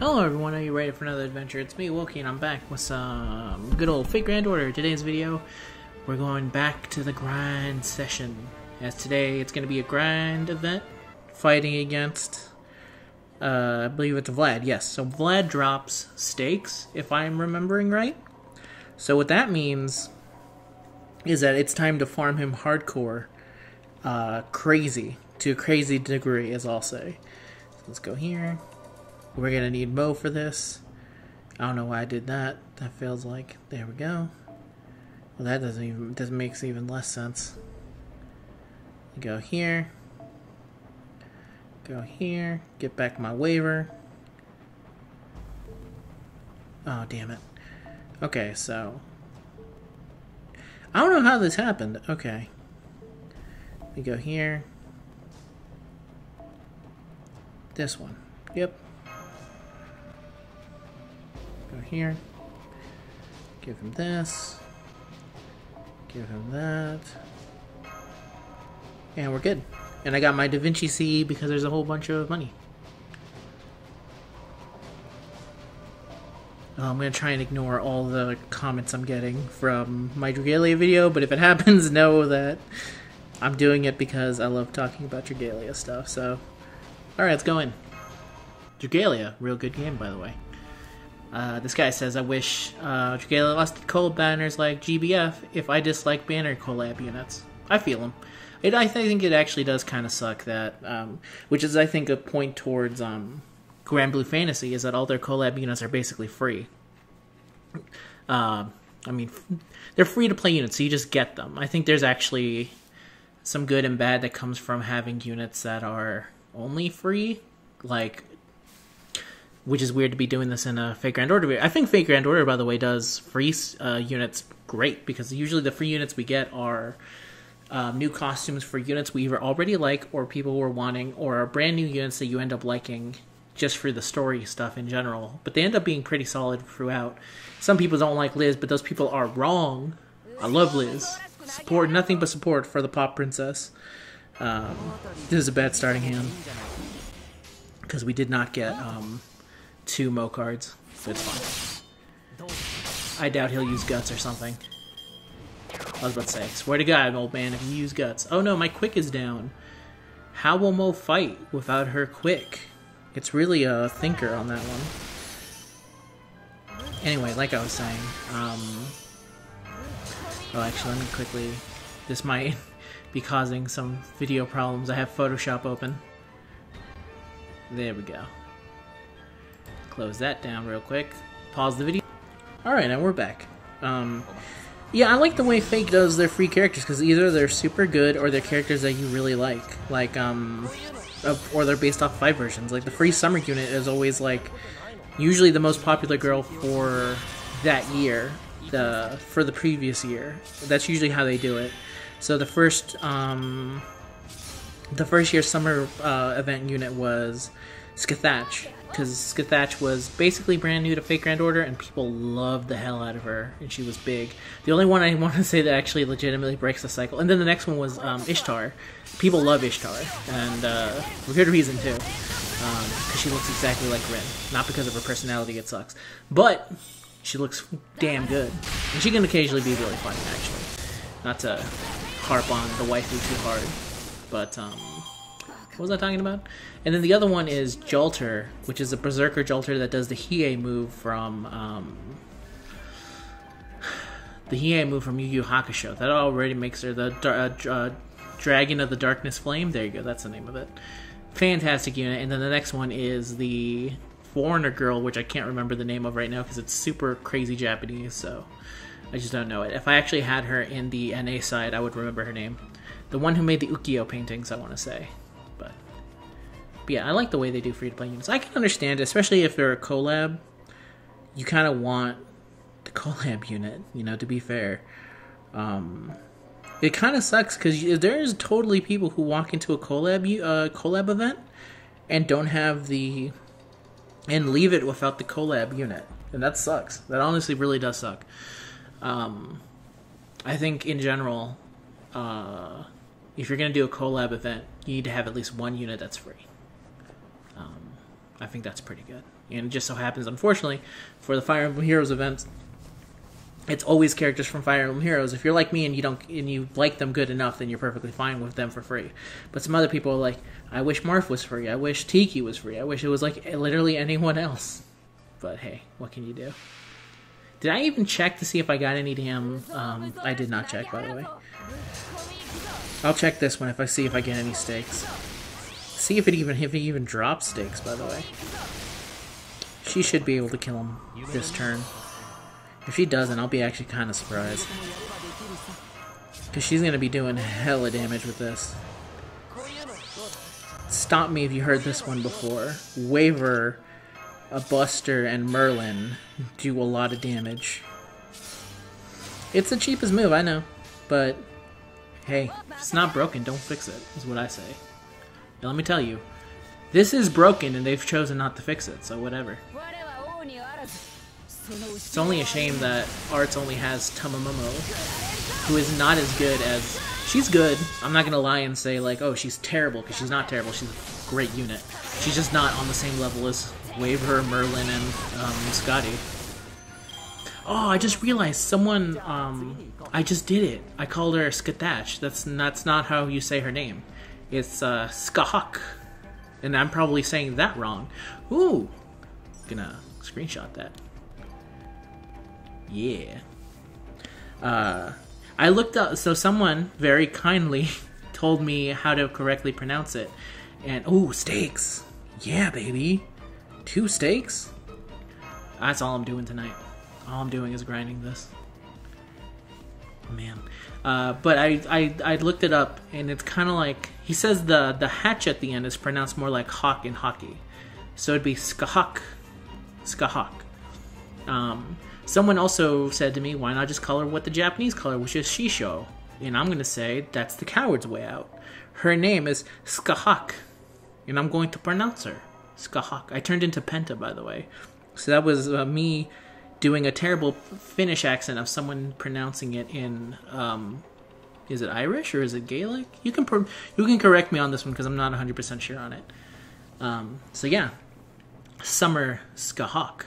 Hello everyone, are you ready for another adventure? It's me, Wokey, and I'm back with some good old Fate Grand Order. Today's video, we're going back to the grind session. As today, it's going to be a grind event, fighting against, uh, I believe it's Vlad, yes. So Vlad drops stakes, if I'm remembering right. So what that means is that it's time to farm him hardcore, uh, crazy, to a crazy degree, as I'll say. So let's go here. We're gonna need Mo for this. I don't know why I did that. That feels like there we go. Well, that doesn't even doesn't makes even less sense. Go here. Go here. Get back my Waver. Oh damn it. Okay, so I don't know how this happened. Okay. We go here. This one. Yep. Here. Give him this. Give him that. And we're good. And I got my Da Vinci C because there's a whole bunch of money. Uh, I'm going to try and ignore all the comments I'm getting from my Dragalia video, but if it happens, know that I'm doing it because I love talking about Dragalia stuff. So, alright, let's go in. Dragalia, real good game, by the way. Uh, this guy says, I wish uh, Dragalia lost collab banners like GBF if I dislike banner collab units. I feel him. It, I think it actually does kind of suck that, um, which is, I think, a point towards um, Granblue Fantasy, is that all their collab units are basically free. Uh, I mean, they're free to play units, so you just get them. I think there's actually some good and bad that comes from having units that are only free, like which is weird to be doing this in a Fate Grand Order. I think Fate Grand Order, by the way, does free uh, units great because usually the free units we get are um, new costumes for units we either already like or people were wanting, or are brand new units that you end up liking just for the story stuff in general. But they end up being pretty solid throughout. Some people don't like Liz, but those people are wrong. I love Liz. Support, nothing but support for the Pop Princess. Um, this is a bad starting hand because we did not get. Um, two Mo cards, it's fine. I doubt he'll use Guts or something. I was about to say, swear to God, old man, if you use Guts. Oh no, my Quick is down. How will Mo fight without her Quick? It's really a thinker on that one. Anyway, like I was saying, um... Oh, actually, let me quickly... This might be causing some video problems. I have Photoshop open. There we go. Close that down real quick. Pause the video. Alright, and we're back. Um, yeah, I like the way Fate does their free characters, because either they're super good or they're characters that you really like. Like, um, or they're based off five versions. Like, the free summer unit is always, like, usually the most popular girl for that year, the for the previous year. That's usually how they do it. So the first, um, the first year summer uh, event unit was Scathach, because Scathach was basically brand new to Fate Grand Order, and people loved the hell out of her, and she was big. The only one I want to say that actually legitimately breaks the cycle, and then the next one was um, Ishtar. People love Ishtar, and uh, for good reason too, because um, she looks exactly like Rin. Not because of her personality, it sucks, but she looks damn good, and she can occasionally be really fun, actually. Not to harp on the waifu too hard, but um, what was I talking about? And then the other one is Jalter, which is a Berserker Jalter that does the Hiei move from um, the Hiei move from Yu Yu Hakusho. That already makes her the uh, uh, Dragon of the Darkness Flame. There you go. That's the name of it. Fantastic unit. And then the next one is the Foreigner Girl, which I can't remember the name of right now because it's super crazy Japanese. So I just don't know it. If I actually had her in the NA side, I would remember her name. The one who made the ukiyo paintings, I want to say. But yeah, I like the way they do free to play units. I can understand, especially if they're a collab. You kind of want the collab unit, you know. To be fair, um, it kind of sucks because there's totally people who walk into a collab uh, collab event and don't have the and leave it without the collab unit, and that sucks. That honestly really does suck. Um, I think in general, uh, if you're gonna do a collab event, you need to have at least one unit that's free. I think that's pretty good. And it just so happens, unfortunately, for the Fire Emblem Heroes events, it's always characters from Fire Emblem Heroes. If you're like me and you don't and you like them good enough, then you're perfectly fine with them for free. But some other people are like, I wish Marth was free. I wish Tiki was free. I wish it was like literally anyone else. But hey, what can you do? Did I even check to see if I got any damn? Um, I did not check, by the way. I'll check this one if I see if I get any stakes. See if it even if it even drops stakes. By the way, she should be able to kill him this turn. If she doesn't, I'll be actually kind of surprised. Because she's going to be doing hella damage with this. Stop me if you heard this one before. Waver, a Buster, and Merlin do a lot of damage. It's the cheapest move, I know. But, hey, it's not broken, don't fix it, is what I say. Now let me tell you, this is broken and they've chosen not to fix it, so whatever. It's only a shame that Arts only has Tamamomo, who is not as good as... She's good. I'm not gonna lie and say, like, oh, she's terrible, because she's not terrible. She's a great unit. She's just not on the same level as Waver, Merlin, and um, Skadi. Oh, I just realized someone, um, I just did it. I called her Skatach. That's, that's not how you say her name. It's, uh, Skahak. And I'm probably saying that wrong. Ooh. Gonna screenshot that. Yeah. Uh, I looked up, so someone very kindly told me how to correctly pronounce it. And, ooh, steaks. Yeah, baby. Two steaks? That's all I'm doing tonight. All I'm doing is grinding this. Man. Uh, but I, I I looked it up, and it's kind of like he says the the hatch at the end is pronounced more like hawk in hockey, so it'd be skahak, skahak. Um, someone also said to me, why not just color what the Japanese color, which is Shisho? And I'm gonna say that's the coward's way out. Her name is Skahak, and I'm going to pronounce her Skahak. I turned into Penta, by the way. So that was uh, me doing a terrible Finnish accent of someone pronouncing it in um, is it Irish or is it Gaelic? You can per- you can correct me on this one because I'm not 100% sure on it. Um, so yeah, Summer Skahawk.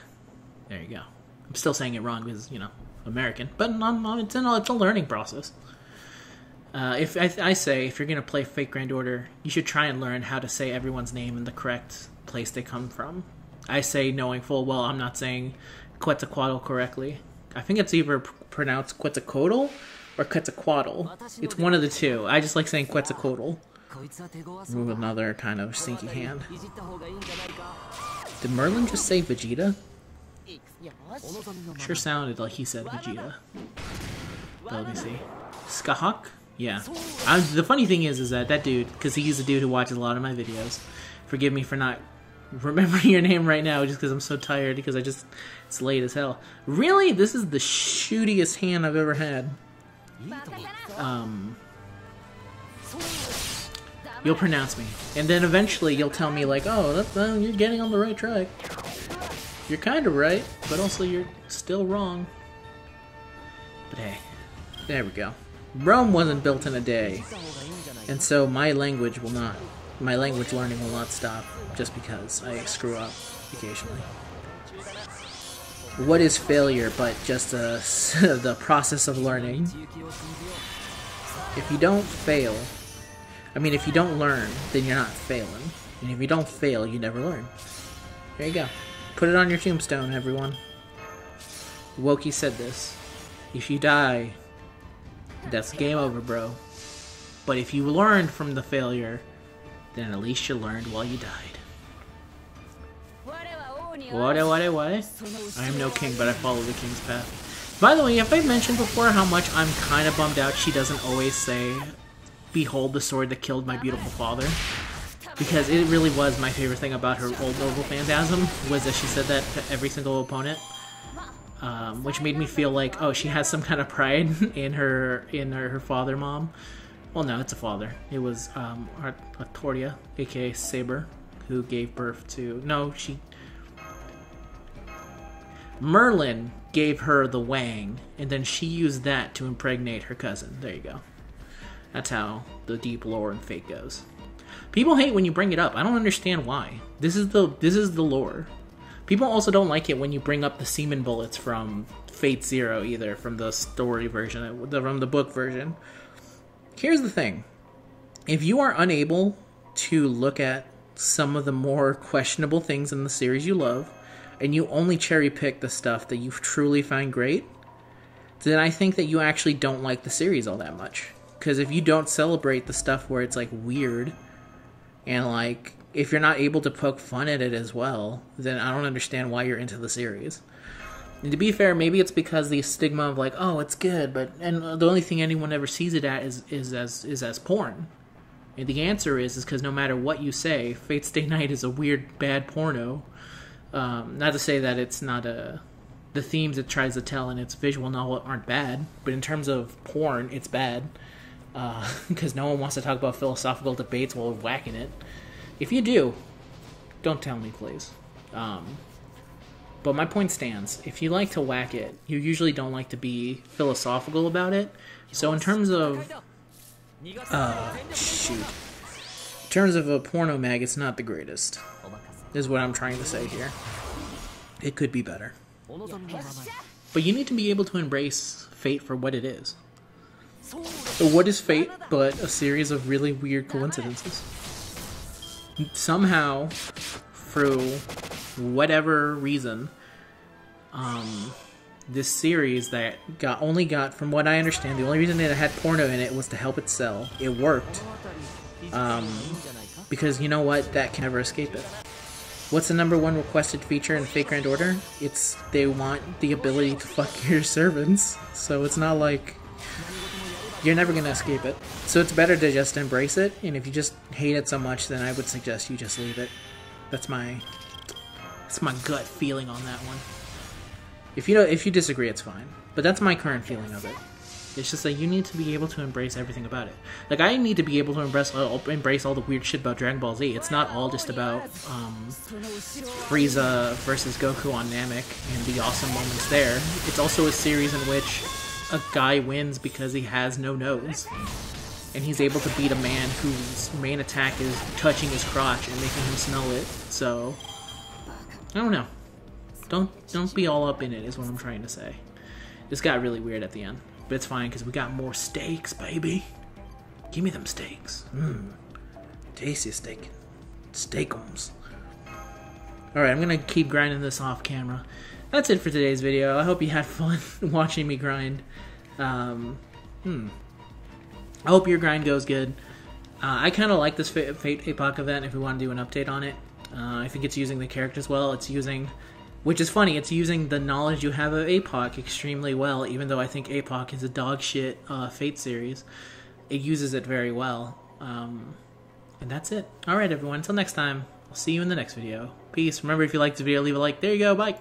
There you go. I'm still saying it wrong because you know American, but it's, a, it's a learning process. Uh, if I, I, say if you're gonna play Fate Grand Order, you should try and learn how to say everyone's name in the correct place they come from. I say knowing full well I'm not saying Quetzalcoatl correctly. I think it's either pronounced Quetzalcoatl or Quetzalcoatl. It's one of the two. I just like saying Quetzalcoatl. Move another kind of sinky hand. Did Merlin just say Vegeta? Sure sounded like he said Vegeta. But let me see. Skahawk? Yeah. I'm, the funny thing is, is that that dude, because he's a dude who watches a lot of my videos. Forgive me for not remembering your name right now just because I'm so tired because I just it's late as hell. Really? This is the shootiest hand I've ever had. Um You'll pronounce me. And then eventually you'll tell me like, "Oh, uh, you're getting on the right track." You're kind of right, but also you're still wrong. But hey, there we go. Rome wasn't built in a day. And so my language will not my language learning will not stop just because I screw up occasionally. What is failure but just a, the process of learning? If you don't fail, I mean, if you don't learn, then you're not failing. And if you don't fail, you never learn. There you go. Put it on your tombstone, everyone. Wokey said this. If you die, that's game over, bro. But if you learned from the failure, then at least you learned while you died. What, what, what? I am no king, but I follow the king's path. By the way, have I mentioned before how much I'm kind of bummed out she doesn't always say, Behold the sword that killed my beautiful father? Because it really was my favorite thing about her old Noble Phantasm, was that she said that to every single opponent. Um, which made me feel like, oh, she has some kind of pride in her in her, her father mom. Well, no, it's a father. It was um, Artoria, aka Saber, who gave birth to. No, she. Merlin gave her the Wang, and then she used that to impregnate her cousin. There you go. That's how the deep lore and fate goes. People hate when you bring it up. I don't understand why. This is the this is the lore. People also don't like it when you bring up the semen bullets from Fate Zero either, from the story version, from the book version. Here's the thing: if you are unable to look at some of the more questionable things in the series you love, and you only cherry pick the stuff that you truly find great, then I think that you actually don't like the series all that much. Because if you don't celebrate the stuff where it's like weird, and like if you're not able to poke fun at it as well, then I don't understand why you're into the series. And to be fair, maybe it's because the stigma of like, oh, it's good, but and the only thing anyone ever sees it at is is as is as porn. And the answer is is because no matter what you say, Fate Stay Night is a weird bad porno. Um, not to say that it's not a the themes it tries to tell in its visual novel aren't bad, but in terms of porn, it's bad because uh, no one wants to talk about philosophical debates while whacking it. If you do, don't tell me, please. Um, but my point stands. If you like to whack it, you usually don't like to be philosophical about it. So in terms of, uh, shoot, in terms of a porno mag, it's not the greatest. Is what I'm trying to say here. It could be better. But you need to be able to embrace fate for what it is. So what is fate but a series of really weird coincidences? Somehow, through whatever reason, um, this series that got only got, from what I understand, the only reason that it had porno in it was to help it sell. It worked. Um, because you know what? That can never escape it. What's the number one requested feature in Fate Grand Order? It's they want the ability to fuck your servants. So it's not like you're never gonna escape it. So it's better to just embrace it, and if you just hate it so much, then I would suggest you just leave it. That's my that's my gut feeling on that one. If you don't, if you disagree, it's fine. But that's my current feeling of it. It's just that you need to be able to embrace everything about it. Like I need to be able to embrace uh, embrace all the weird shit about Dragon Ball Z. It's not all just about um, Frieza versus Goku on Namek and the awesome moments there. It's also a series in which a guy wins because he has no nose. And he's able to beat a man whose main attack is touching his crotch and making him smell it. So I don't know. Don't don't be all up in it is what I'm trying to say. This got really weird at the end. But it's fine because we got more steaks, baby. Give me them steaks. Mmm. Tasty steak. Steakums. Alright, I'm gonna keep grinding this off camera that's it for today's video. I hope you had fun watching me grind. Um, hmm. I hope your grind goes good. Uh, I kind of like this Fate Apoc event if we want to do an update on it. Uh, I think it's using the characters well. It's using, which is funny, it's using the knowledge you have of APOC extremely well, even though I think APOC is a dog shit uh, Fate series. It uses it very well. Um, and that's it. Alright, everyone. Until next time, I'll see you in the next video. Peace. Remember, if you liked the video, leave a like. There you go. Bye.